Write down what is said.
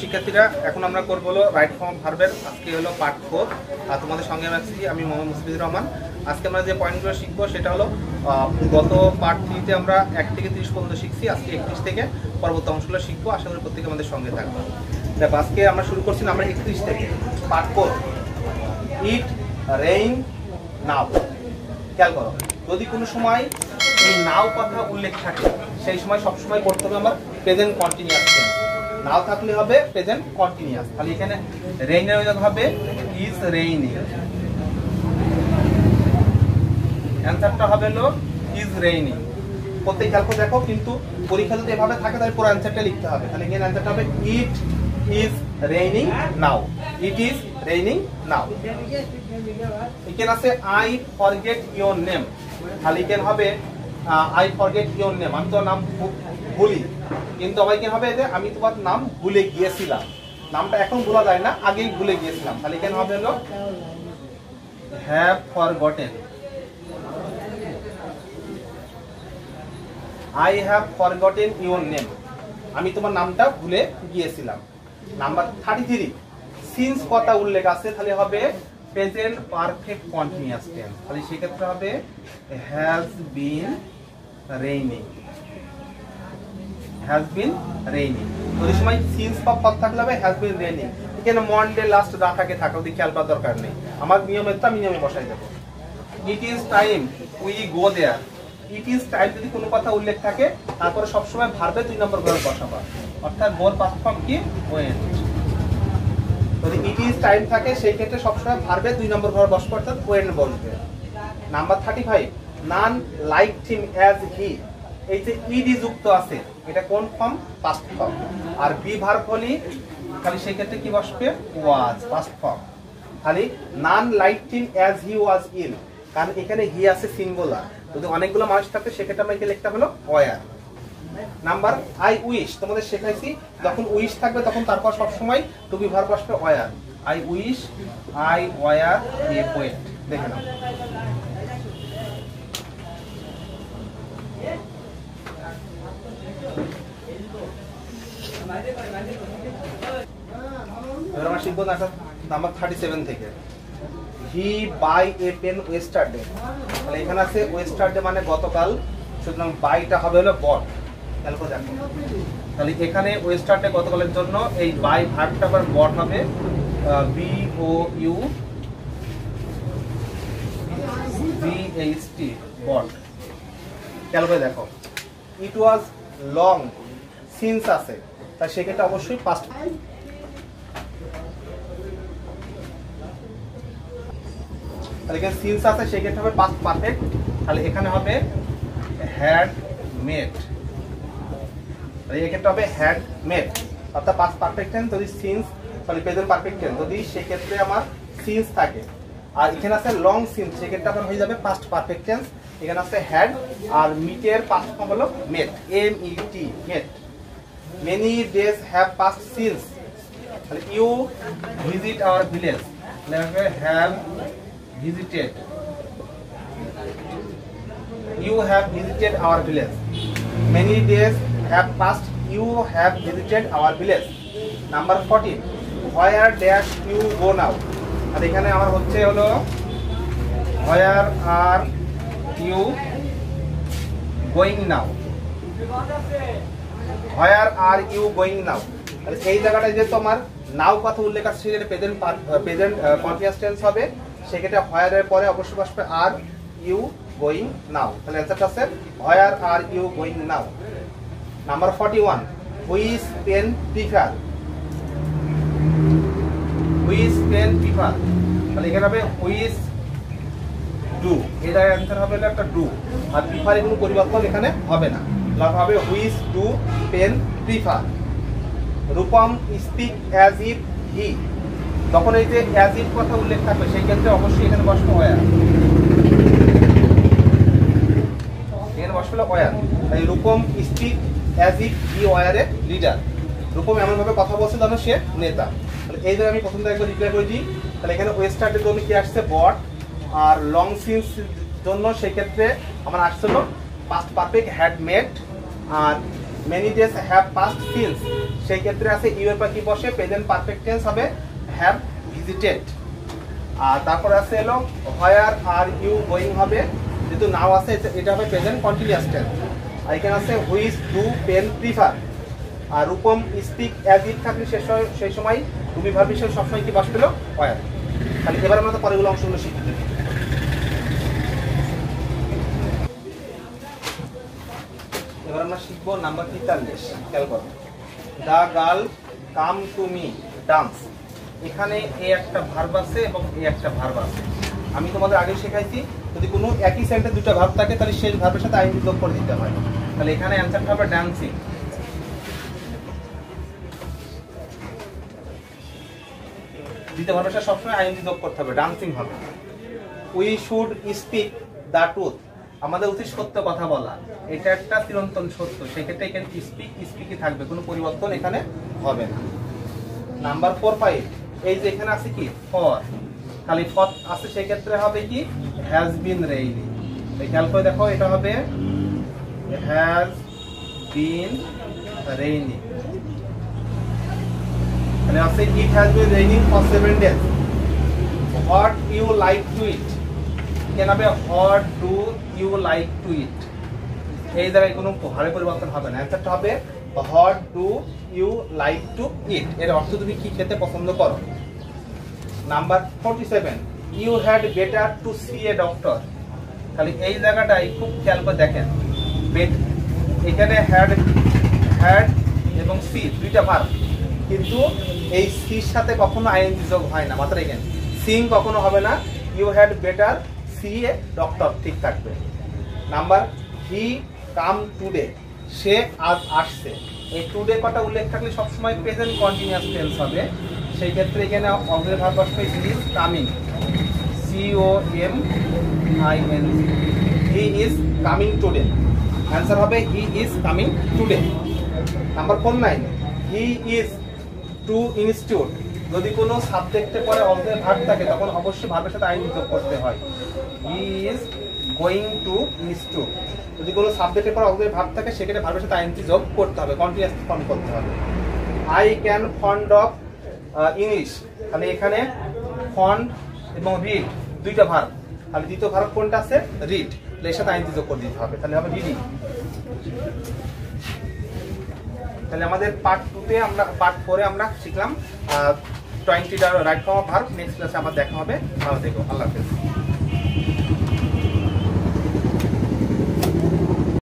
শিক্ষার্থীরা, এখন আমরা করব হলো রাইট ফর্ম ভার্বের আজকে হলো পার্ট ফোর আর তোমাদের সঙ্গে আছি, আমি মোহাম্মদ মুসফিদুর রহমান। আজকে আমরা যে পয়েন্টগুলো শিখব, সেটা হলো গত পার্ট থ্রিতে আমরা এক থেকে তিরিশ পর্যন্ত শিখছি, আজকে একত্রিশ থেকে পরবর্তী অংশগুলো শিখব। আশা করি প্রত্যেকে আমাদের সঙ্গে থাকব। দেখো, আজকে আমরা শুরু করছি আমরা একত্রিশ থেকে। Part four it rain now খেয়াল করো, যদি কোনো সময় এই নাও কথা উল্লেখ থাকে, সেই সময় সবসময় করতে হবে আমার প্রেজেন্ট কন্টিনিউয়াস নাও থাকলে হবে প্রেজেন্ট কন্টিনিউয়াস তাহলে এখানে রেইনের হবে ইজ রেইনিং অ্যান্সারটা হবে হলো ইজ রেইনিং প্রত্যেক খেয়াল করে দেখো, কিন্তু পরীক্ষা যদি এভাবে থাকে, তাহলে পুরো অ্যান্সারটা লিখতে হবে। তাহলে এখানে অ্যান্সারটা হবে it is raining now it is raining now এখানে আছে আই ফরগেট ইওর নেম তাহলে এখানে হবে আই ফরগেট ইওর নেম আমি তো নাম ভুলি। কিন্তু আবার এখানে হবে? যে আমি তোমার নাম ভুলে গিয়েছিলাম। নামটা এখন ভোলা যায় না, আগেই ভুলে গিয়েছিলাম। তাহলে কেন হবে হলো have forgotten I have forgotten your name আমি তোমার নামটা ভুলে গিয়েছিলাম। নাম্বার থার্টি থ্রি সিন্স কথা উল্লেখ আছে, তাহলে হবে প্রেজেন্ট পারফেক্ট কন্টিনিউয়াস টেন্স তাহলে সেক্ষেত্রে হবে has been raining has been raining ওই সময় সিন্স বা পদ থাকলে হবে হ্যাজ বিন রেইনিং এখানে মন্ডে লাস্ট রাখাকে থাকে ওদিকে খেয়াল করার দরকার নেই। আমার নিয়মে তো আমি নিয়মে বসাই দেবো। It is time we go there it is time যদি কোনো কথা উল্লেখ থাকে, তারপরে সবসময় ভার্বে দুই নম্বর ঘরে বসাবো। অর্থাৎ বোর পাস্ট ফর্ম কি ওয়েন যদি ইট ইজ টাইম থাকে, সেই ক্ষেত্রে সবসময় ভার্বে দুই নম্বর ঘরে বসবে, অর্থাৎ ওয়েন বসবে। Number thirty five none like him as he এই যে ইডি যুক্ত আছে, এটা কোন ফর্ম? পাস্ট ফর্ম আর বি ভার্ব হলি খালি সেই ক্ষেত্রে কি বসবে? ওয়াজ পাস্ট ফর্ম খালি নান হিম অ্যাজ হি ওয়াজ ইন কারণ এখানে হি আছে সিঙ্গুলার যদি অনেকগুলো মানুষ থাকতে সেক্ষেত্রে আমাকে লিখতে হলো ওয়ার নাম্বার আই উইশ তোমাদের শেখাইছি, যখন উইশ থাকবে, তখন তারপর সবসময় টু বি ভার্ব আসবে were I wish I were a poet দেখে নাও। এবার আমরা শিখব নাম্বার থার্টি সেভেন থেকে। হি বাই এ পেন ওয়েস্টারডে তাহলে এখানে আছে ওয়েস্টারডে মানে গতকাল, সুতরাং বাইটা হবে হলো বট দেখো তাহলে এখানে ওয়েস্টারডে গতকালের জন্য এই বাই ভার্বটা আবার বট হবে B O U B H bought খেয়াল করে দেখো। ইট ওয়াজ লং সিন্স আছে। তাই সেক্ষেত্রে অবশ্যই পাস্ট তাহলে এখানে সিন্স আছে, সেক্ষেত্রে হবে পাস্ট পারফেক্ট তাহলে এখানে হবে হ্যাড মেড এক্ষেত্রে হবে হ্যাড মেড অর্থাৎ পাস্ট পারফেক্ট টেন্স যদি since sorry present perfect tense যদি সেক্ষেত্রে আমার সিন্স থাকে। আর এখানে আছে লং সিন্স সেক্ষেত্রে আপনার হয়ে যাবে পাস্ট পারফেক্ট টেন্স এখানে আছে হ্যাড আর মিটের পাস্ট হলো met M E T met many days have past since তাহলে ইউ ভিজিট আওয়ার ভিলেজ তাহলে have visited you have visited our village many days have passed you have visited our village number 14 where dash you go now আর এখানে আমার হচ্ছে হলো where are you going now where are you going now? তাহলে এই জায়গাটায় যে তোমার নাও কথা উল্লেখ আছে সেটা প্রেজেন্ট প্রেজেন্ট কন্টিনিউয়াস টেন্স হবে। সেক্ষেত্রে হয়ারের পরে অবশ্যই বসবে আর ইউ গোয়িং নাও তাহলে অ্যান্সারটা আছে where are you going now number forty one which pen prefer which pen prefer তাহলে এখানে হবে হুইস ডু এটা অ্যান্সার হবে একটা ডু আর প্রিফারে কোনো পরিবর্তন এখানে হবে না। লাভ হবে which do pen prefer. Rupam speak as if he. তখন এই যে অ্যাজ ইফ কথা উল্লেখ থাকবে, সেই ক্ষেত্রে অবশ্যই এখানে বসবে ওয়া এখানে পেল ওয়ার। তাই Rupam speak as if he were a leader. Rupam এমনভাবে কথা বলছে যেন সে নেতা। তাহলে এই জায়গায় আমি প্রথম থেকে একবার রিপ্লাই করে দিই তাহলে এখানে ওয়েস্টার্নের জন্য কি আসছে? বট। আর লং সিন্স জন্য সেক্ষেত্রে আমার আসছিল past perfect had made R many days have past since সেই ক্ষেত্রে আছে ইউ এর পর কি বসে প্রেজেন্ট পারফেক্ট টেন্স হবে হ্যাভ ভিজিটেড আর তারপরে আছে এলো হোয়ার আর ইউ গোয়িং হবে, যেহেতু নাও আছে, এটা- হবে প্রেজেন্ট কন্টিনিউয়াস টেন্স আর এখানে আছে হুইচ ডু পেন প্রিফার আর রূপম স্পিক অ্যাজ ইট থাকলে সে সেই সময় তুমি ভাবি সে সবসময় কি বাস পেল হোয়ার তাহলে এবার আমরা তো পরেগুলো অংশগুলো শিখতে আমরা শিখব, নাম্বার তেতাল্লিশ, খেয়াল করো। The girl come to me, dance. এখানে এ একটা ভার্ব আছে এবং এ একটা ভার্ব আছে। আমি তোমাদের আগে শেখাইছি, যদি কোনো একই সেন্টেন্স দুটো ভার্ব থাকে, তাহলে সেই ভার্বের সাথে আইন যোগ করে দিতে হয়। তাহলে এখানে অ্যান্সারটা হবে ডান্সিং দ্বিতীয় ভার্বের সাথে সবসময় আইন যোগ করতে হবে ডান্সিং হবে। We should speak the truth আমাদের উচিত সত্য কথা বলা। এটা একটা চিরন্তন সত্য। সেক্ষেত্রে এখানে স্পিক স্পিকই থাকবে। কোনো পরিবর্তন এখানে হবে না। নাম্বার ফোর ফাইভ এই যে এখানে আছে কি? ফর খালি ফর আছে সেক্ষেত্রে হবে কি? হ্যাজ বিন রেইনি খেয়াল করে দেখো, এটা হবে হ্যাজ বিন রেইনি তাহলে আছে it has been raining for seven days what you like to eat কেন হবে what do you like to eat এই জায়গায় কোনো ভাবে পরিবর্তন হবে না। অ্যান্সারটা হবে what do you like to eat এর অর্থ তুমি কি খেতে পছন্দ করো? Number forty seven you had better to see a doctor তাহলে এই জায়গাটাই খুব খেয়াল করে দেখেন। বেট এখানে হ্যাড হ্যাড এবং সি দুইটা ভার্ব কিন্তু এই সির সাথে কখনো আইএনজি যোগ হয় না। মাত্র এখানে সিং কখনো হবে না। You had better see a doctor, ঠিক থাকবে। নাম্বার, হি কাম টুডে। সে আজ আসছে। এই টুডে কটা উল্লেখ থাকলে সবসময় প্রেজেন্ট কন্টিনিউয়াস টেন্স হবে। সেই ক্ষেত্রে এখানে অগ্রে ভাব আসবে he is coming C O M I N he is coming today answer হবে he is coming today number four nine he is to institute যদি কোনো সাবজেক্টে পরে অগ্রে ভাগ থাকে, তখন অবশ্যই ভাবের সাথে আইন যোগ করতে হয়। He is going to institute যদি কোনো সাবজেক্টের পর অগ্রে ভাব থাকে, সেক্ষেত্রে ভাবের সাথে আইনটি যোগ করতে হবে কন্টিনিউয়াস ফর্ম করতে হবে। I can fond of English তাহলে এখানে ফন্ড এবং রিড দুইটা ভার্ব তাহলে দ্বিতীয় ভার্ব কোনটা আছে? রিড তাহলে এর সাথে আইনটি যোগ করে দিতে হবে। তাহলে হবে রিডিং তাহলে আমাদের পার্ট টুতে আমরা পার্ট ফোরে আমরা শিখলাম টোয়েন্টিটা রাইট হবে ভারত নেক্সট ক্লাসে আমার দেখা হবে। ভালো থেকো আল্লাহ হাফেজ।